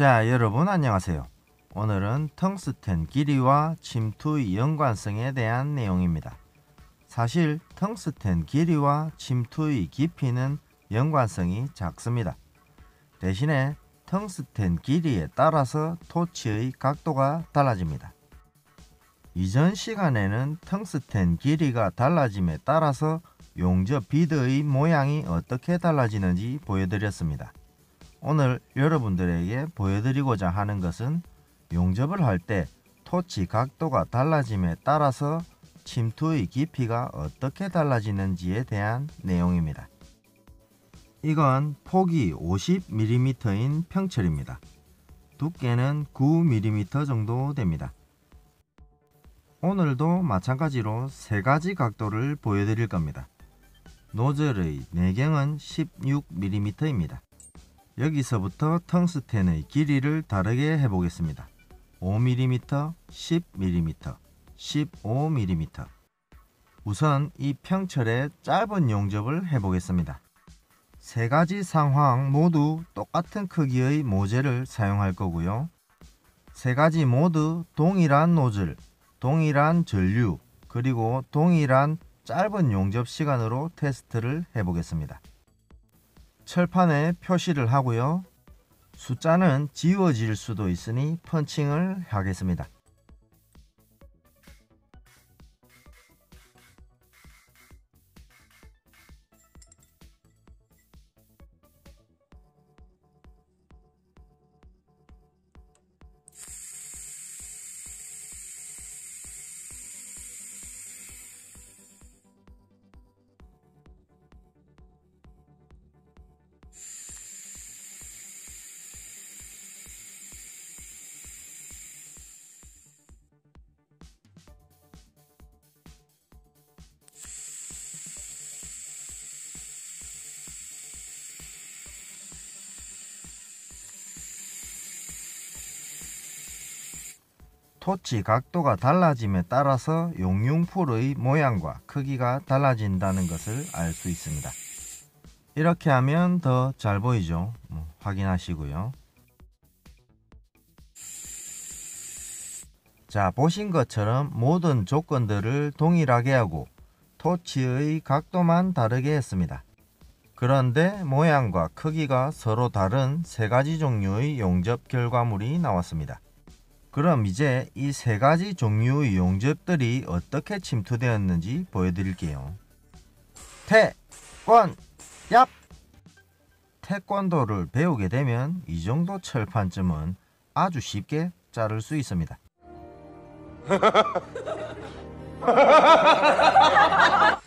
자, 여러분 안녕하세요. 오늘은 텅스텐 길이와 침투의 연관성에 대한 내용입니다. 사실 텅스텐 길이와 침투의 깊이는 연관성이 작습니다. 대신에 텅스텐 길이에 따라서 토치의 각도가 달라집니다. 이전 시간에는 텅스텐 길이가 달라짐에 따라서 용접 비드의 모양이 어떻게 달라지는지 보여드렸습니다. 오늘 여러분들에게 보여드리고자 하는 것은 용접을 할 때 토치 각도가 달라짐에 따라서 침투의 깊이가 어떻게 달라지는지에 대한 내용입니다. 이건 폭이 50mm인 평철입니다. 두께는 9mm 정도 됩니다. 오늘도 마찬가지로 세 가지 각도를 보여드릴 겁니다. 노즐의 내경은 16mm입니다. 여기서부터 텅스텐의 길이를 다르게 해보겠습니다. 5mm, 10mm, 15mm 우선 이 평철의 짧은 용접을 해보겠습니다. 세 가지 상황 모두 똑같은 크기의 모재를 사용할 거고요. 세 가지 모두 동일한 노즐, 동일한 전류, 그리고 동일한 짧은 용접 시간으로 테스트를 해보겠습니다. 철판에 표시를 하고요. 숫자는 지워질 수도 있으니 펀칭을 하겠습니다. 토치 각도가 달라짐에 따라서 용융풀의 모양과 크기가 달라진다는 것을 알 수 있습니다. 이렇게 하면 더 잘 보이죠? 뭐, 확인하시고요. 자 보신 것처럼 모든 조건들을 동일하게 하고 토치의 각도만 다르게 했습니다. 그런데 모양과 크기가 서로 다른 세 가지 종류의 용접 결과물이 나왔습니다. 그럼 이제 이 세 가지 종류의 용접들이 어떻게 침투되었는지 보여드릴게요. 태, 권, 얍! 태권도를 배우게 되면 이 정도 철판쯤은 아주 쉽게 자를 수 있습니다.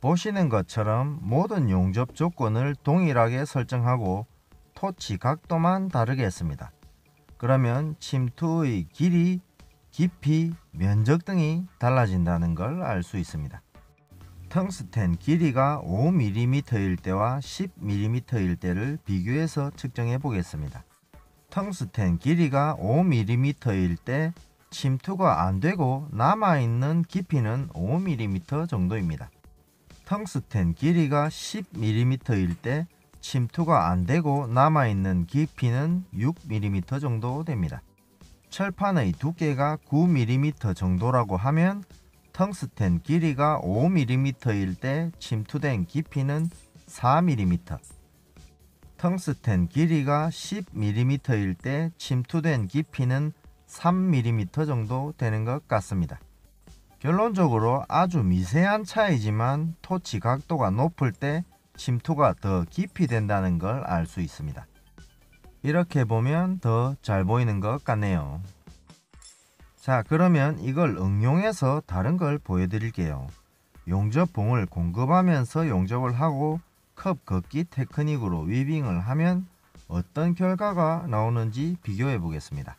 보시는 것처럼 모든 용접 조건을 동일하게 설정하고 토치 각도만 다르게 했습니다. 그러면 침투의 길이, 깊이, 면적 등이 달라진다는 걸 알 수 있습니다. 텅스텐 길이가 5mm일 때와 10mm일 때를 비교해서 측정해 보겠습니다. 텅스텐 길이가 5mm일 때 침투가 안되고 남아있는 깊이는 5mm 정도입니다. 텅스텐 길이가 10mm일 때 침투가 안되고 남아있는 깊이는 6mm 정도 됩니다. 철판의 두께가 9mm 정도라고 하면 텅스텐 길이가 5mm일 때 침투된 깊이는 4mm 텅스텐 길이가 10mm일 때 침투된 깊이는 3mm 정도 되는 것 같습니다. 결론적으로 아주 미세한 차이지만 토치 각도가 높을 때 침투가 더 깊이 된다는 걸 알 수 있습니다. 이렇게 보면 더 잘 보이는 것 같네요. 자 그러면 이걸 응용해서 다른 걸 보여드릴게요. 용접봉을 공급하면서 용접을 하고 컵 걷기 테크닉으로 위빙을 하면 어떤 결과가 나오는지 비교해 보겠습니다.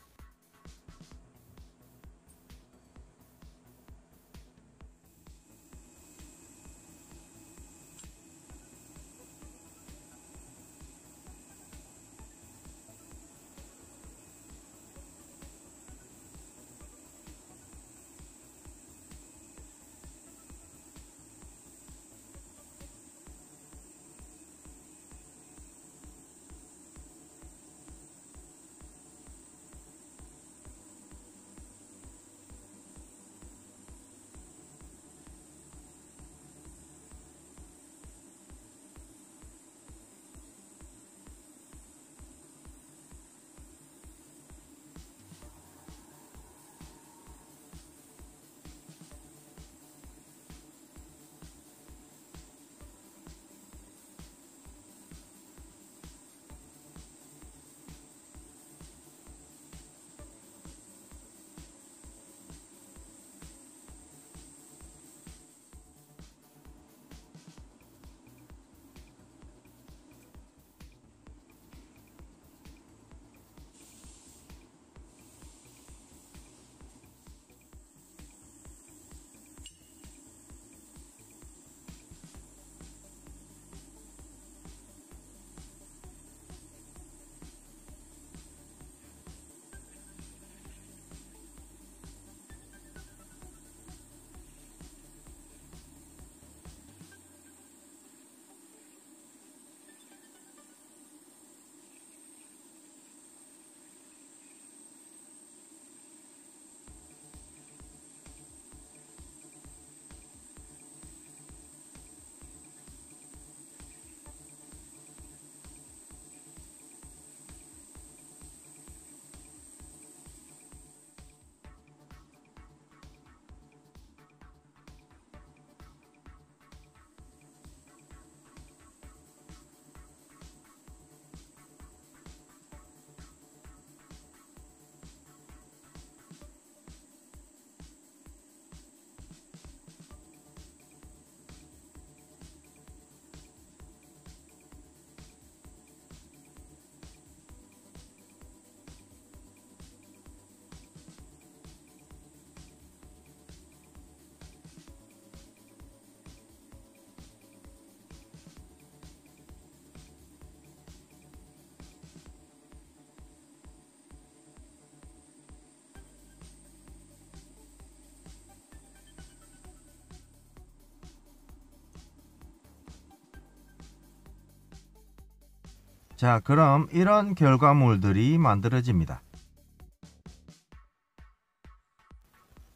자, 그럼 이런 결과물들이 만들어집니다.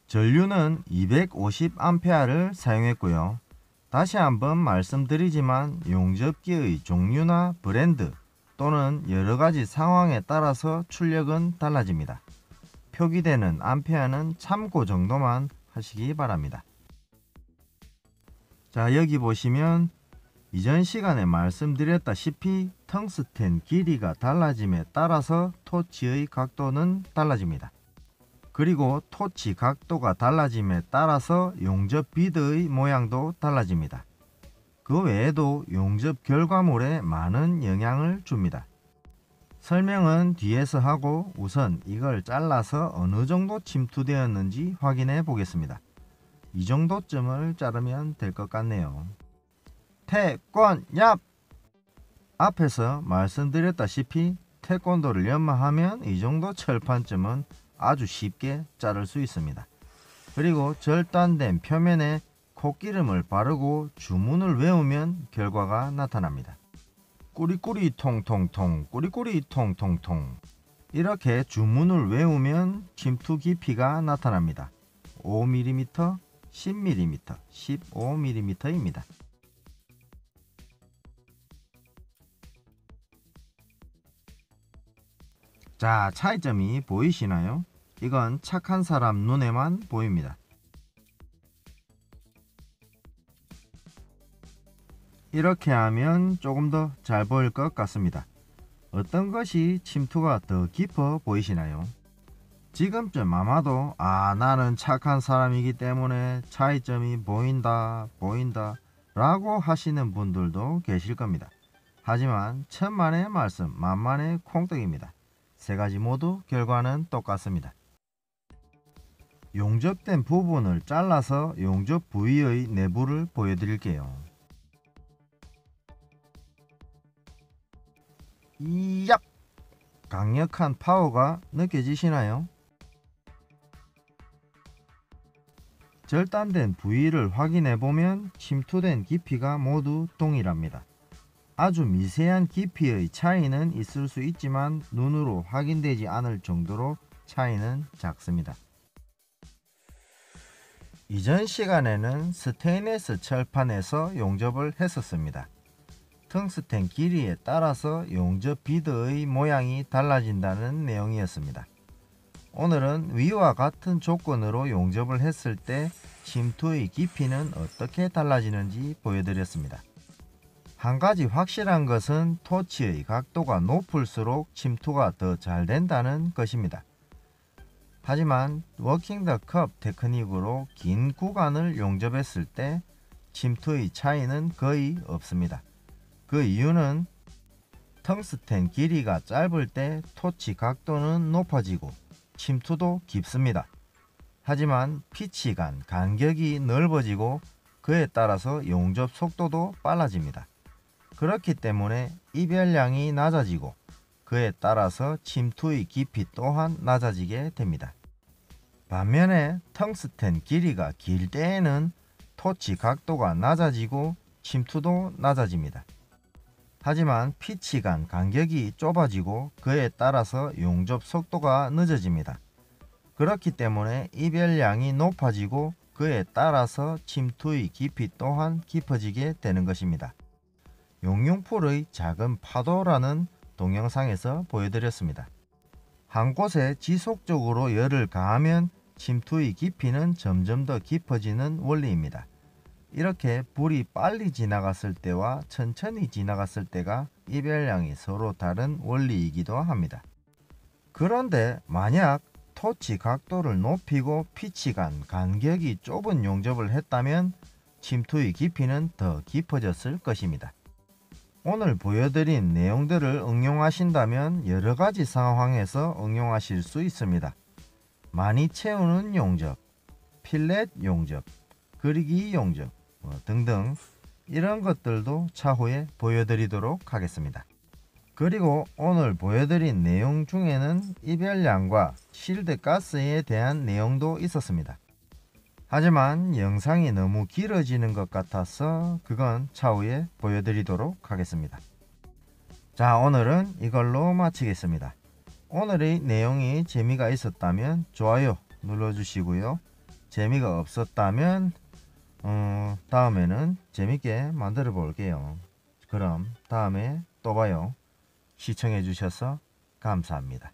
전류는 250A를 사용했고요. 다시 한번 말씀드리지만 용접기의 종류나 브랜드 또는 여러가지 상황에 따라서 출력은 달라집니다. 표기되는 암페어는 참고 정도만 하시기 바랍니다. 자 여기 보시면 이전 시간에 말씀드렸다시피 텅스텐 길이가 달라짐에 따라서 토치의 각도는 달라집니다. 그리고 토치 각도가 달라짐에 따라서 용접 비드의 모양도 달라집니다. 그 외에도 용접 결과물에 많은 영향을 줍니다. 설명은 뒤에서 하고 우선 이걸 잘라서 어느 정도 침투되었는지 확인해 보겠습니다. 이 정도쯤을 자르면 될 것 같네요. 태권 얍! 앞에서 말씀드렸다시피 태권도를 연마하면 이 정도 철판쯤은 아주 쉽게 자를 수 있습니다. 그리고 절단된 표면에 콧기름을 바르고 주문을 외우면 결과가 나타납니다. 꾸리꾸리 통통통 꾸리꾸리 통통통 이렇게 주문을 외우면 침투 깊이가 나타납니다. 5mm, 10mm, 15mm입니다. 자, 차이점이 보이시나요? 이건 착한 사람 눈에만 보입니다. 이렇게 하면 조금 더 잘 보일 것 같습니다. 어떤 것이 침투가 더 깊어 보이시나요? 지금쯤 아마도 아 나는 착한 사람이기 때문에 차이점이 보인다 보인다 라고 하시는 분들도 계실 겁니다. 하지만 천만의 말씀 만만의 콩떡입니다. 세 가지 모두 결과는 똑같습니다. 용접된 부분을 잘라서 용접 부위의 내부를 보여드릴게요. 이얍! 강력한 파워가 느껴지시나요? 절단된 부위를 확인해 보면 침투된 깊이가 모두 동일합니다. 아주 미세한 깊이의 차이는 있을 수 있지만 눈으로 확인되지 않을 정도로 차이는 작습니다. 이전 시간에는 스테인레스 철판에서 용접을 했었습니다. 텅스텐 길이에 따라서 용접 비드의 모양이 달라진다는 내용이었습니다. 오늘은 위와 같은 조건으로 용접을 했을 때 침투의 깊이는 어떻게 달라지는지 보여드렸습니다. 한 가지 확실한 것은 토치의 각도가 높을수록 침투가 더 잘 된다는 것입니다. 하지만 walking the cup 테크닉으로 긴 구간을 용접했을 때 침투의 차이는 거의 없습니다. 그 이유는 텅스텐 길이가 짧을 때 토치 각도는 높아지고 침투도 깊습니다. 하지만 피치 간 간격이 넓어지고 그에 따라서 용접 속도도 빨라집니다. 그렇기 때문에 이별량이 낮아지고 그에 따라서 침투의 깊이 또한 낮아지게 됩니다. 반면에 텅스텐 길이가 길 때에는 토치 각도가 낮아지고 침투도 낮아집니다. 하지만 피치 간 간격이 좁아지고 그에 따라서 용접 속도가 늦어집니다. 그렇기 때문에 이별량이 높아지고 그에 따라서 침투의 깊이 또한 깊어지게 되는 것입니다. 용융풀의 작은 파도라는 동영상에서 보여드렸습니다. 한 곳에 지속적으로 열을 가하면 침투의 깊이는 점점 더 깊어지는 원리입니다. 이렇게 불이 빨리 지나갔을 때와 천천히 지나갔을 때가 이별량이 서로 다른 원리이기도 합니다. 그런데 만약 토치 각도를 높이고 피치 간 간격이 좁은 용접을 했다면 침투의 깊이는 더 깊어졌을 것입니다. 오늘 보여드린 내용들을 응용하신다면 여러가지 상황에서 응용하실 수 있습니다. 많이 채우는 용접, 필렛 용접, 그리기 용접, 뭐 등등 이런 것들도 차후에 보여드리도록 하겠습니다. 그리고 오늘 보여드린 내용 중에는 이별량과 실드 가스에 대한 내용도 있었습니다. 하지만 영상이 너무 길어지는 것 같아서 그건 차후에 보여드리도록 하겠습니다. 자, 오늘은 이걸로 마치겠습니다. 오늘의 내용이 재미가 있었다면 좋아요 눌러주시고요. 재미가 없었다면 어, 다음에는 재밌게 만들어 볼게요. 그럼 다음에 또 봐요. 시청해 주셔서 감사합니다.